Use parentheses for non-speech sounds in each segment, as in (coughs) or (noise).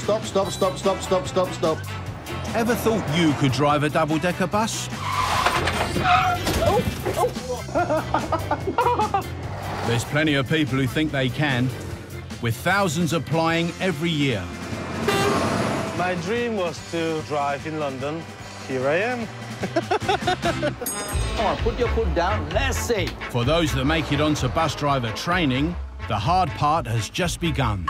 Stop, stop, stop, stop, stop, stop, stop. Ever thought you could drive a double-decker bus? (laughs) There's plenty of people who think they can, with thousands applying every year. My dream was to drive in London. Here I am. (laughs) Come on, put your foot down. Let's see. For those that make it onto bus driver training, the hard part has just begun.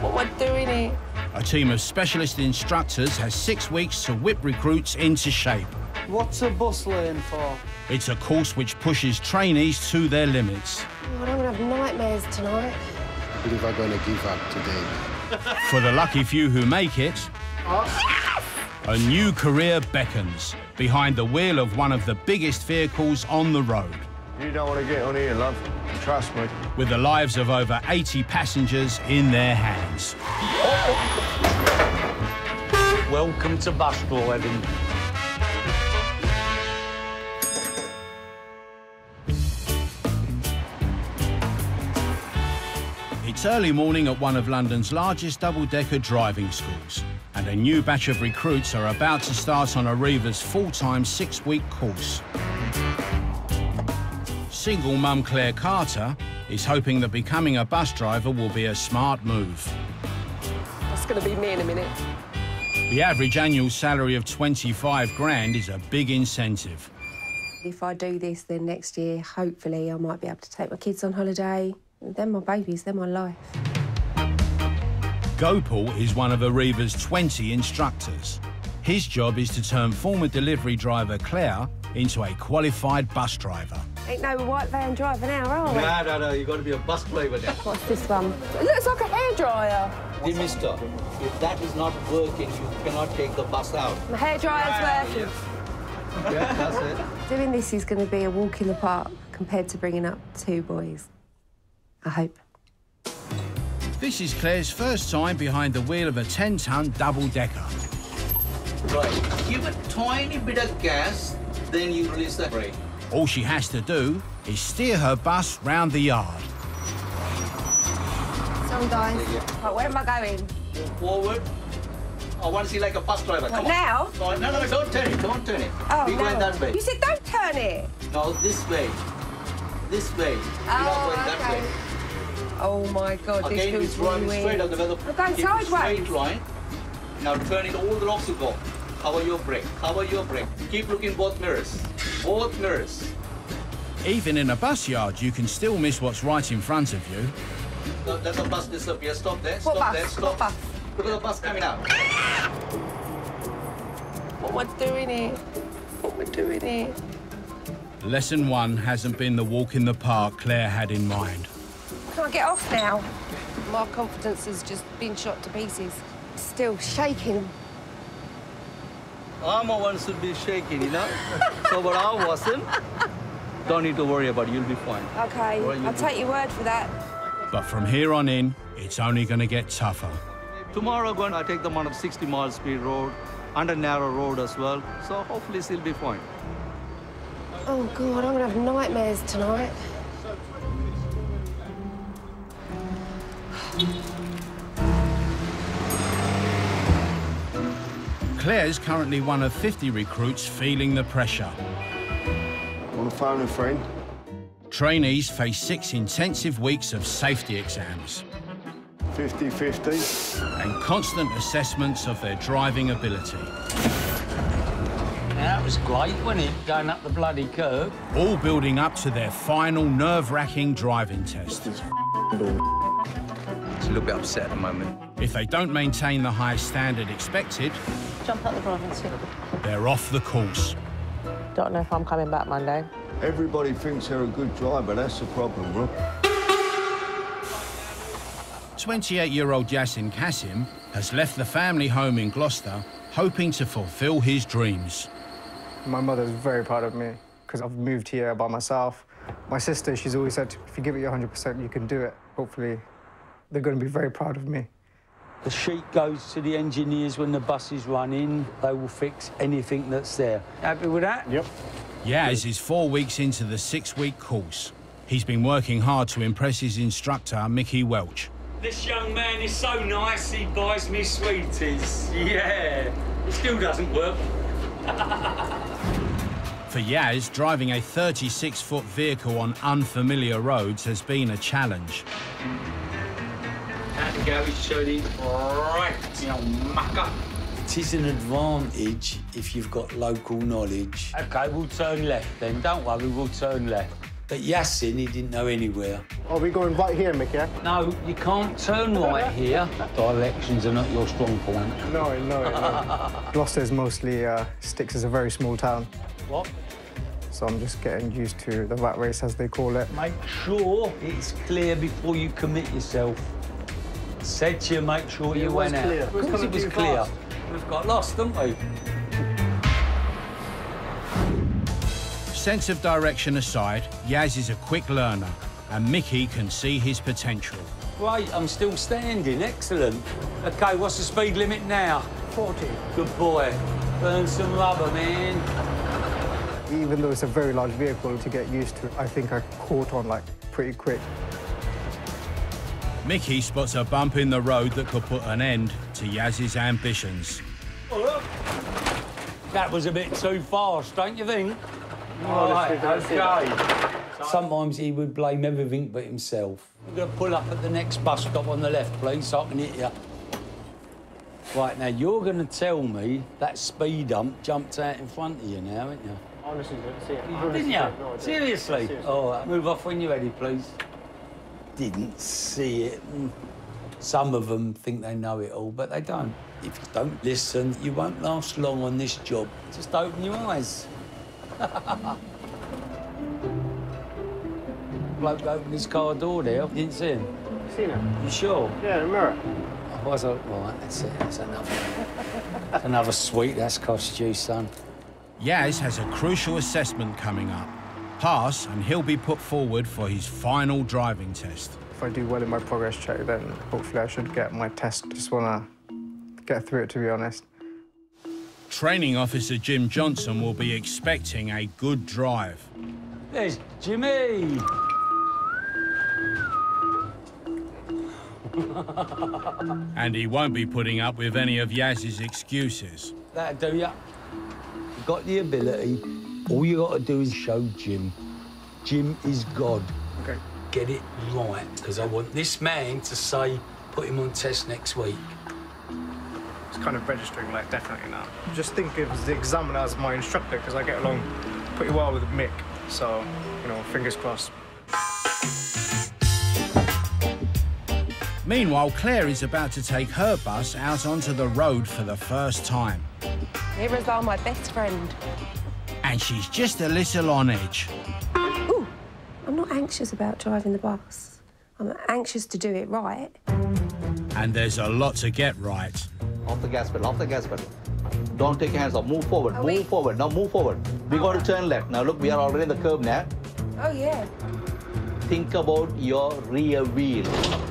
What am I doing here? A team of specialist instructors has six weeks to whip recruits into shape. What's a bus lane for? It's a course which pushes trainees to their limits. Oh, I'm gonna have nightmares tonight. What if I'm going to give up today? For the lucky few who make it, a new career beckons behind the wheel of one of the biggest vehicles on the road. You don't want to get on here, love. Trust me. with the lives of over 80 passengers in their hands. Welcome to bus driving. It's early morning at one of London's largest double-decker driving schools, and a new batch of recruits are about to start on Arriva's full-time six-week course. Single mum Claire Carter is hoping that becoming a bus driver will be a smart move. That's gonna be me in a minute. The average annual salary of 25 grand is a big incentive. If I do this, then next year, hopefully, I might be able to take my kids on holiday. They're my babies, they're my life. Gopal is one of Arriva's 20 instructors. His job is to turn former delivery driver Claire into a qualified bus driver. Ain't no white van driver now, are we? No, no, no. You've got to be a bus driver now. What's this one? It looks like a hairdryer. Dear mister, if that is not working, you cannot take the bus out. My hairdryer's working. Yeah, that's it. Doing this is going to be a walk in the park compared to bringing up two boys. I hope. This is Claire's first time behind the wheel of a 10-ton double-decker. Right. Give a tiny bit of gas, then you release the brake. All she has to do is steer her bus round the yard. So, guys, right, where am I going? Forward. I want to see like a bus driver. Come now? on. No, no, no, don't turn it. Don't turn it. Oh, Be no. going that way. You said don't turn it. No, this way. This way. You're oh, not going that okay. way. Oh, my God, this Again, feels it's running really straight weird. out the weather. I'm going Keep it sideways. Straight line. Now turn it all the rocks you go. Cover your brake. Cover your brake. Keep looking both mirrors. Both mirrors. Even in a bus yard, you can still miss what's right in front of you. No, Let the bus disappear. Stop there. What Stop bus? there. What Stop. bus? Look at the bus coming out. What we're doing here? What we're doing here? Lesson one hasn't been the walk in the park Claire had in mind. Can I get off now? My confidence has just been shot to pieces. Still shaking. I'm a one should be shaking, you know. so, but I wasn't. Don't need to worry about it. You'll be fine. Okay, Well, you I'll do- take your word for that. But from here on in, it's only going to get tougher. Tomorrow, going I take them on a 60 mile speed road, under narrow road as well. So hopefully, she'll be fine. Oh, God, I'm gonna have nightmares tonight. Claire's currently one of 50 recruits feeling the pressure. Want to phone a friend? Trainees face six intensive weeks of safety exams 50-50. and constant assessments of their driving ability, Now, That was great, wasn't it? Going up the bloody curb. all building up to their final nerve-wracking driving test. It's a little bit upset at the moment. If they don't maintain the high standard expected, Jump out the driving seat. they're off the course. Don't know if I'm coming back Monday. Everybody thinks they're a good driver. That's the problem, Rob. 28-year-old Yasin Kasim has left the family home in Gloucester hoping to fulfill his dreams. My mother's very proud of me because I've moved here by myself. My sister, she's always said, if you give it your 100%, you can do it. Hopefully, they're going to be very proud of me. The sheet goes to the engineers when the bus is running. They will fix anything that's there. Happy with that? Yep. Yaz is four weeks into the six-week course. He's been working hard to impress his instructor, Mickey Welch. This young man is so nice, he buys me sweeties. Yeah. It still doesn't work. (laughs) For Yaz, driving a 36 foot vehicle on unfamiliar roads has been a challenge. Out the garage, Tony. Right, you know, mucker. It is an advantage if you've got local knowledge. OK, we'll turn left then. Don't worry, we'll turn left. But Yassin, he didn't know anywhere. Are we going right here, Mick, yeah? No, you can't turn right here. Directions are not your strong point. No, no, no. (laughs) Gloucester's mostly, uh, Sticks is a very small town. What? So I'm just getting used to the rat race, as they call it. Make sure it's clear before you commit yourself. Said to you, make sure you went was out. clear. It was course coming it was clear. fast. We've got lost, haven't we? Sense of direction aside, Yaz is a quick learner, and Mickey can see his potential. Right, I'm still standing. Excellent. OK, what's the speed limit now? 40. Good boy. Burn some rubber, man. Even though it's a very large vehicle to get used to, I think I caught on like pretty quick. Mickey spots a bump in the road that could put an end to Yaz's ambitions. That was a bit too fast, don't you think? Oh, right, let's see. OK. Sometimes he would blame everything but himself. We're going to pull up at the next bus stop on the left, please, so I can hit you. Right, now, you're going to tell me that speed dump jumped out in front of you now, haven't you? Honestly, didn't see it. Didn't you? Seriously? All right, move off when you're ready, please. Didn't see it. Some of them think they know it all, but they don't. If you don't listen, you won't last long on this job. Just open your eyes. (laughs) Bloke opened his car door there. Didn't see him. Seen it? You sure? Yeah, the mirror. Oh, I was like, right, that's it. That's another. that's another sweet that's cost you, son. Yaz has a crucial assessment coming up. Pass, and he'll be put forward for his final driving test. If I do well in my progress check, then hopefully I should get my test. Just want to get through it, to be honest. Training officer Jim Johnson will be expecting a good drive. There's Jimmy. (laughs) And he won't be putting up with any of Yaz's excuses. That'll do ya. You've got the ability. All you got to do is show Jim. Jim is God. Okay. Get it right, because I want this man to say, put him on test next week. It's kind of registering, like, definitely now. Just think of the examiner as my instructor, because I get along pretty well with Mick. So, you know, fingers crossed. Meanwhile, Claire is about to take her bus out onto the road for the first time. Here is all my best friend. And she's just a little on edge. Ooh, I'm not anxious about driving the bus. I'm anxious to do it right. And there's a lot to get right. Off the gas pedal, off the gas pedal. Don't take your hands off. Move forward, Are move we- forward. Now move forward. We got to oh. turn left. Now look, we are already in the curb now. Oh, yeah. Think about your rear wheel.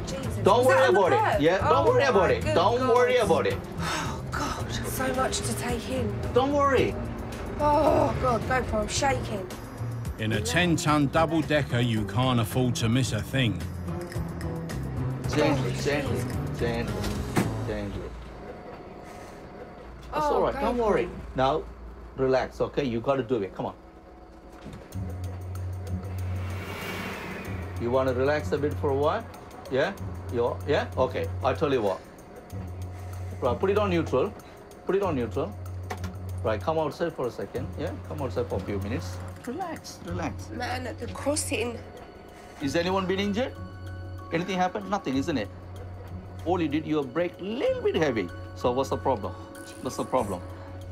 Jesus. Don't worry about it. curb? Yeah, don't Oh, worry about it. Don't God. worry about it. Oh, God, so much to take in. Don't worry. Oh, God, Gopal, I'm shaking. In a 10 ton double decker, you can't afford to miss a thing. Gently, gently, gently, gently. That's Oh, all right. Don't worry. Gopal. Now, relax. Okay, you got to do it. Come on. You want to relax a bit for a while? Yeah? You yeah? Okay. I'll tell you what. Right, put it on neutral. Put it on neutral. Right, come outside for a second. Yeah, come outside for a few minutes. Relax, relax. Man, at the crossing. Is anyone been injured? Anything happened? Nothing, isn't it? All you did, you brake a little bit heavy. So what's the problem? What's the problem?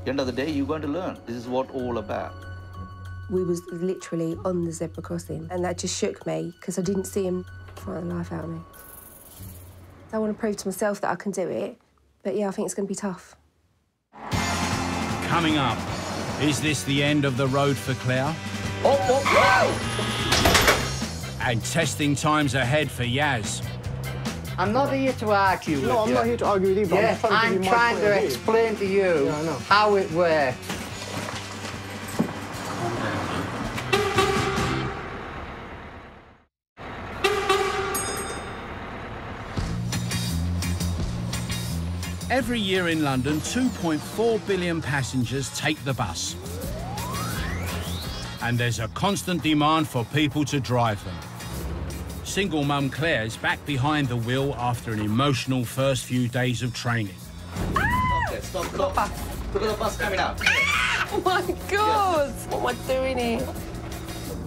End of the day, you're going to learn. This is what all about. We was literally on the zebra crossing, and that just shook me because I didn't see him frighten the life out of me. I want to prove to myself that I can do it, but yeah, I think it's going to be tough. Coming up, is this the end of the road for Claire? Oh, oh, oh! And testing times ahead for Yaz. I'm not here to argue with No, I'm not here to argue with you, but Yeah, I'm trying to I'm give trying to explain to you Yeah, how it works. Every year in London, 2.4 billion passengers take the bus. And there's a constant demand for people to drive them. Single mum Claire is back behind the wheel after an emotional first few days of training. Okay, stop, stop. Look at the bus coming out. Ah, oh my God! What am I doing here?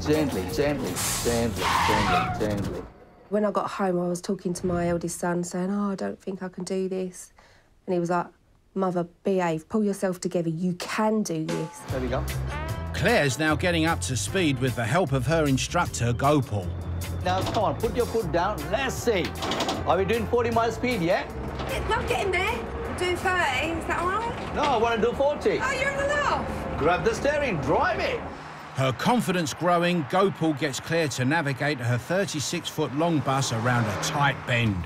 Gently, gently, gently, gently, gently. When I got home, I was talking to my eldest son, saying, Oh, I don't think I can do this. And he was like, Mother, behave, pull yourself together, you can do this. There we go. Claire's now getting up to speed with the help of her instructor, Gopal. Now, come on, put your foot down. Let's see. Are we doing 40 mile speed, yeah? It's not getting there. Do 30, is that all right? No, I want to do 40. Oh, you're in the laugh. Grab the steering, drive it. Her confidence growing, Gopal gets Claire to navigate her 36-foot long bus around a tight bend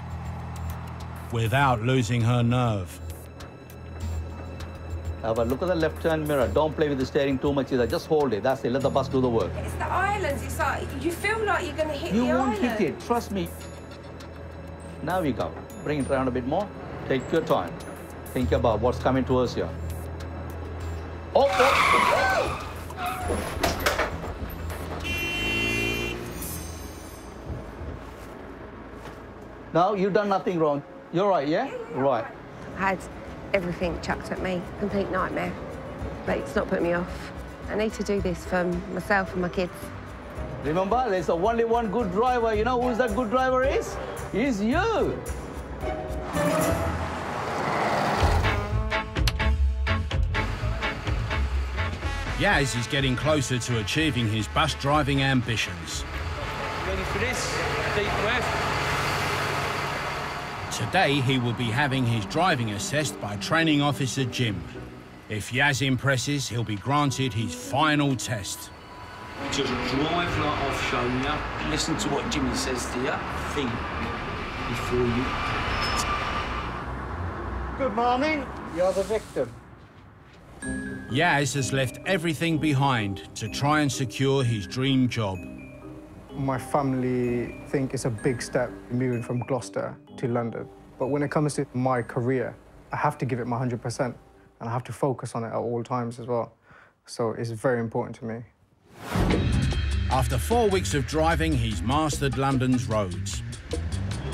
without losing her nerve. Uh, but look at the left-hand mirror. Don't play with the steering too much either. Just hold it. That's it. Let the bus do the work. It's the islands. It's like you feel like you're going to hit You the won't island. hit it. Trust me. Now we go. Bring it around a bit more. Take your time. Think about what's coming towards you. Oh, oh. No, you've done nothing wrong. You're right, yeah? Right. I had everything chucked at me. Complete nightmare. But it's not put me off. I need to do this for myself and my kids. Remember, there's only one good driver. You know who's that good driver is? Is you. Yaz is getting closer to achieving his bus driving ambitions. Ready for this? Deep breath. Today, he will be having his driving assessed by training officer Jim. If Yaz impresses, he'll be granted his final test. Just drive like I've shown you. Listen to what Jimmy says to you. Think before you. Good morning. You're the victim. Yaz has left everything behind to try and secure his dream job. My family think it's a big step moving from Gloucester to London. But when it comes to my career, I have to give it my 100% and I have to focus on it at all times as well. So it's very important to me. After four weeks of driving, he's mastered London's roads.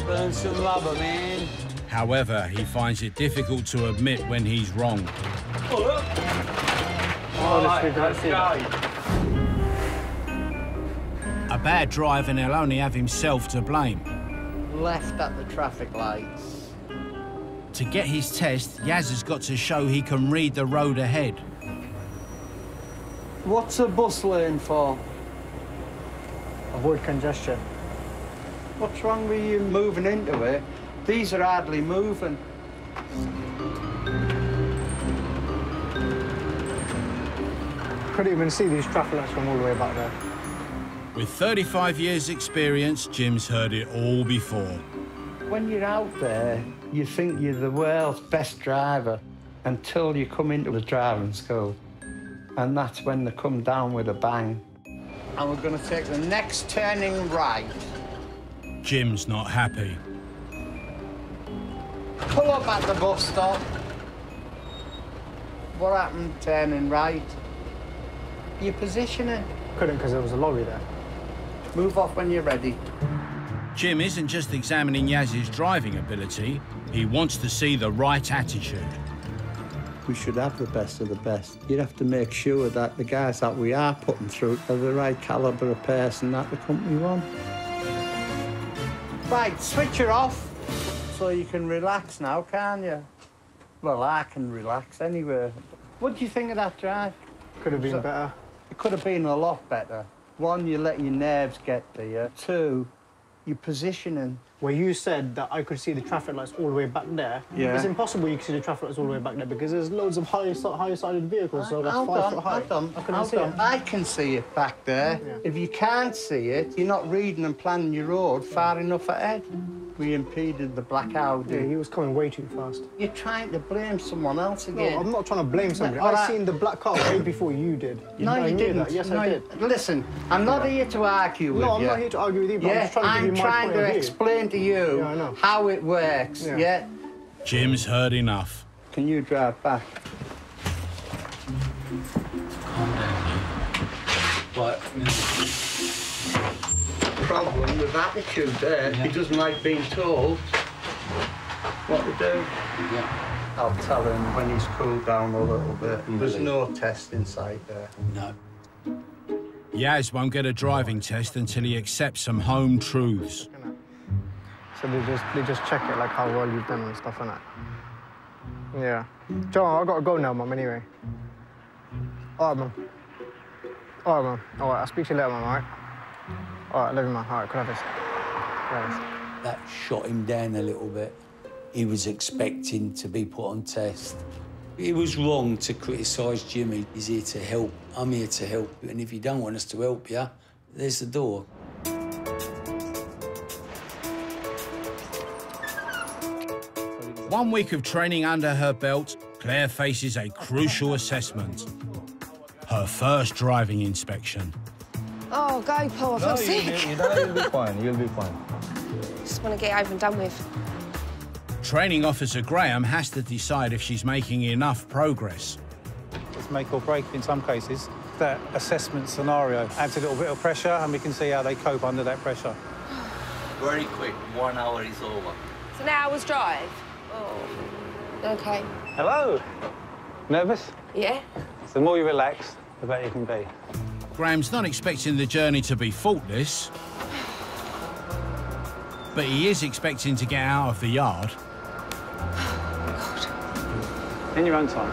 Burn some rubber, man. However, he finds it difficult to admit when he's wrong. Honestly, don't see that. A bad drive and he'll only have himself to blame. Left at the traffic lights. To get his test, Yaz has got to show he can read the road ahead. What's a bus lane for? Avoid congestion. What's wrong with you moving into it? These are hardly moving. Couldn't even see these traffic lights from all the way back there. With 35 years' experience, Jim's heard it all before. When you're out there, you think you're the world's best driver until you come into the driving school. And that's when they come down with a bang. And we're going to take the next turning right. Jim's not happy. Pull up at the bus stop. What happened turning right? Your positioning. Couldn't because there was a lorry there. Move off when you're ready. Jim isn't just examining Yaz's driving ability, he wants to see the right attitude. We should have the best of the best. You'd have to make sure that the guys that we are putting through are the right calibre of person that the company want. Right, switch her off so you can relax now, can't you? Well, I can relax anywhere. What do you think of that drive? Could have been So- better. It could have been a lot better. One, you let your nerves get to you. Two, your positioning. Where you said that I could see the traffic lights all the way back there, Yeah. it's impossible you can see the traffic lights all the way back there because there's loads of high, high-sided vehicles, so that's five on, foot high. hold on, I hold see on. it. I can see it back there. If you can't see it, you're not reading and planning your road far enough ahead. We impeded the black Audi. Yeah, he was coming way too fast. You're trying to blame someone else No, again. I'm not trying to blame somebody. all I right. seen the black car way (coughs) before you did. No, I you didn't. That. Yes, no, I did. Listen, I'm not here to argue with you. No, I'm you. not here to argue with you, but I'm just trying to I'm you my trying point to of view. explain to you Yeah, how it works. Yeah. Yeah. Jim's heard enough. Can you drive back? Calm down, Right. Problem with attitude there, he doesn't like being told what to do. Yeah. I'll tell him when he's cooled down a little bit. There's no test inside there. No. Yaz won't get a driving test until he accepts some home truths. So they just they just check it like how well you've done and stuff like that. Yeah. John, I gotta go now, mum. Anyway. All right, mum. All right, mum. All right, I'll speak to you later, mum. All right. All right, love you, mum. All right, could I have this? Could I That shot him down a little bit. He was expecting to be put on test. It was wrong to criticise Jimmy. He's here to help. I'm here to help. And if you don't want us to help you, there's the door. One week of training under her belt, Claire faces a crucial assessment. Her first driving inspection. Oh, Gopal. I feel sick. you'll be fine. You'll be fine. Just want to get over and done with. Training officer Graham has to decide if she's making enough progress. It's make or break in some cases. That assessment scenario adds a little bit of pressure and we can see how they cope under that pressure. (sighs) Very quick, one hour is over. It's an hour's drive. Oh. Okay. Hello. Nervous? Yeah? So the more you relax, the better you can be. Graham's not expecting the journey to be faultless, but he is expecting to get out of the yard. In your own time.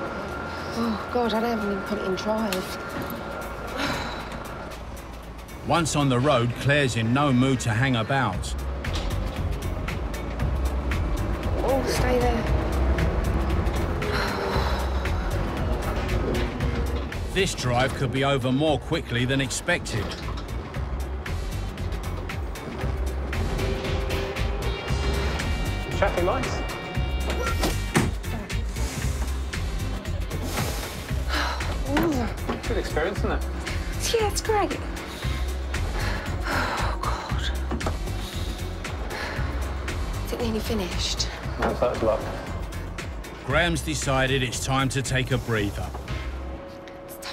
Oh, God, I haven't even put it in drive. Once on the road, Claire's in no mood to hang about. Oh, stay there. This drive could be over more quickly than expected. Traffic lights. (sighs) Good experience, isn't it? Yeah, it's great. Oh, God. Is it nearly finished? That's that luck. Graham's decided it's time to take a breather.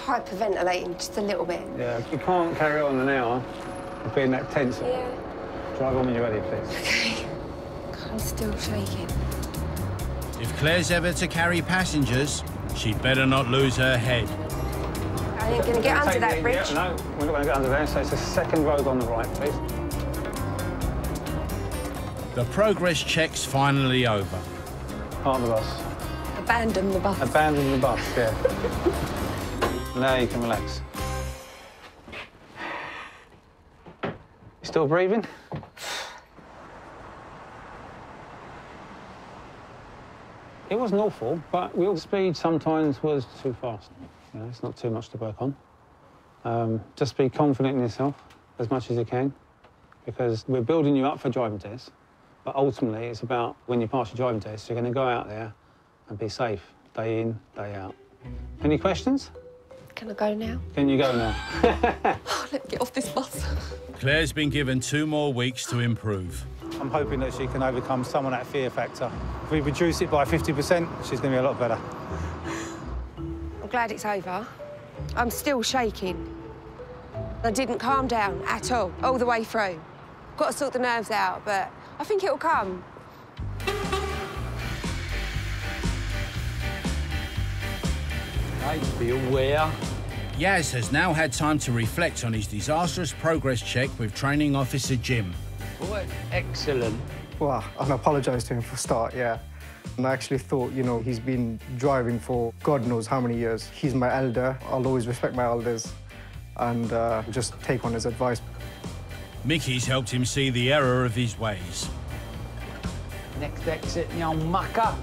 It's hyperventilating just a little bit. Yeah, you can't carry on an hour of being that tense. Yeah. Drive on when you're ready, please. Okay. God, I'm still shaking. If Claire's ever to carry passengers, she'd better not lose her head. I ain't gonna get under Take that the- bridge. Yeah, no, we're not going to get under there. So it's the second road on the right, please. The progress check's finally over. Part of the bus. Abandon the bus. Abandon the bus, yeah. (laughs) now you can relax. Still breathing? It wasn't awful, but wheel speed sometimes was too fast. You know, it's not too much to work on. Um, just be confident in yourself as much as you can, because we're building you up for driving tests, but ultimately it's about when you pass your driving test, you're going to go out there and be safe, day in, day out. Any questions? Can I go now? Can you go now? (laughs) Oh, let me get off this bus. Claire's been given two more weeks to improve. I'm hoping that she can overcome some of that fear factor. If we reduce it by 50%, she's going to be a lot better. I'm glad it's over. I'm still shaking. I didn't calm down at all, all the way through. Got to sort the nerves out, but I think it'll come. Hey, be aware. Yaz has now had time to reflect on his disastrous progress check with training officer Jim. Boy, excellent. Well, I apologise to him for start, yeah. And I actually thought, you know, he's been driving for God knows how many years. He's my elder. I'll always respect my elders and uh, just take on his advice. Mickey's helped him see the error of his ways. Next exit, young mucker.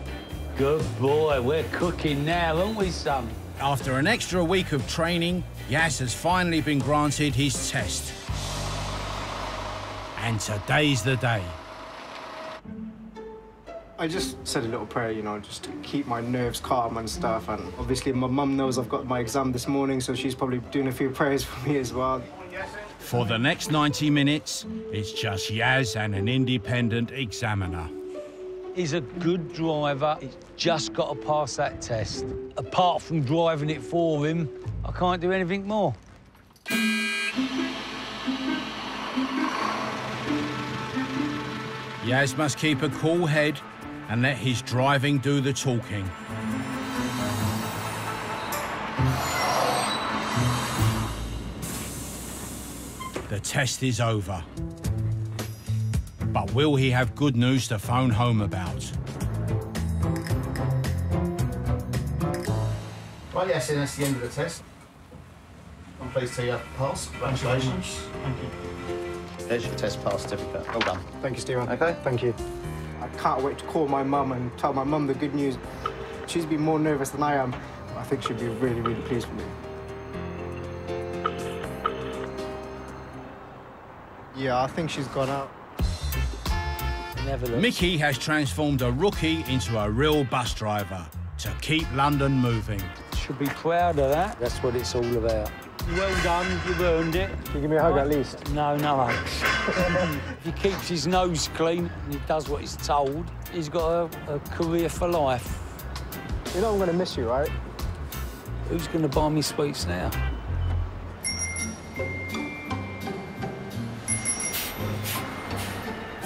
Good boy, we're cooking now, aren't we, son? After an extra week of training, Yaz has finally been granted his test. And today's the day. I just said a little prayer, you know, just to keep my nerves calm and stuff. And obviously, my mum knows I've got my exam this morning, so she's probably doing a few prayers for me as well. For the next 90 minutes, it's just Yaz and an independent examiner. He's a good driver. He's just got to pass that test. Apart from driving it for him, I can't do anything more. Yaz must keep a cool head and let his driving do the talking. The test is over. But will he have good news to phone home about? Well, yes, and that's the end of the test. I'm pleased to you have passed. Congratulations. Thank you. There's your test pass certificate. Well done. Thank you, Stephen. Okay. Thank you. I can't wait to call my mum and tell my mum the good news. She's been more nervous than I am. I think she'd be really, really pleased with me. Yeah, I think she's gone out. Mickey has transformed a rookie into a real bus driver to keep London moving. Should be proud of that. That's what it's all about. Well done, you've earned it. Can you give me a hug at least? No, no hugs. if he keeps his nose clean and he does what he's told, he's got a, a career for life. You know I'm going to miss you, right? Who's going to buy me sweets now?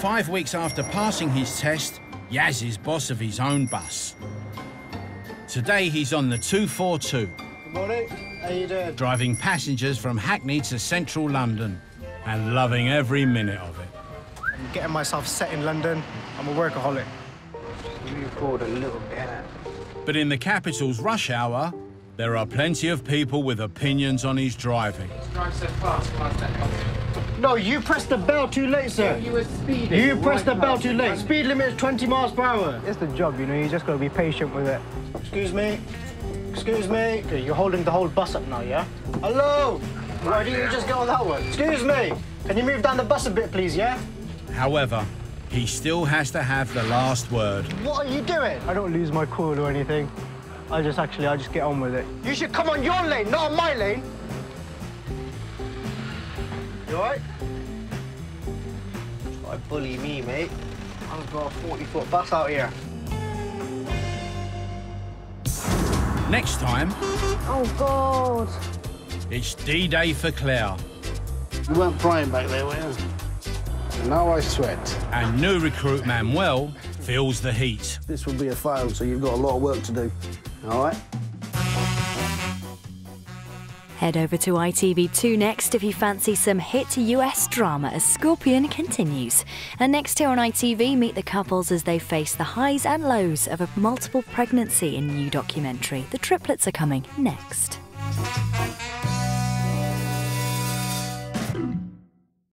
Five weeks after passing his test, Yaz is boss of his own bus. Today he's on the 242, Good morning. How you doing? driving passengers from Hackney to central London and loving every minute of it. I'm getting myself set in London. I'm a workaholic. Move forward a little bit. But in the capital's rush hour, there are plenty of people with opinions on his driving. No, you pressed the bell too late, sir. You were speeding. You pressed the bell too late. Speed limit is 20 miles per hour. It's the job, you know, you just got to be patient with it. Excuse me. Excuse me. Okay, you're holding the whole bus up now, yeah? Hello? Why didn't you just get on that one? Excuse me. Can you move down the bus a bit, please, yeah? However, he still has to have the last word. What are you doing? I don't lose my cool or anything. I just actually, I just get on with it. You should come on your lane, not on my lane. You alright? Try to bully me, mate. I've got a 40-foot bus out here. Next time, Oh, God. it's D-Day for Claire. You weren't crying back there, were you? Now I sweat. And new recruit Manuel feels the heat. This will be a fail, so you've got a lot of work to do. All right? Head over to ITV2 next if you fancy some hit US drama as Scorpion continues. And next here on ITV, meet the couples as they face the highs and lows of a multiple pregnancy in new documentary. The triplets are coming next.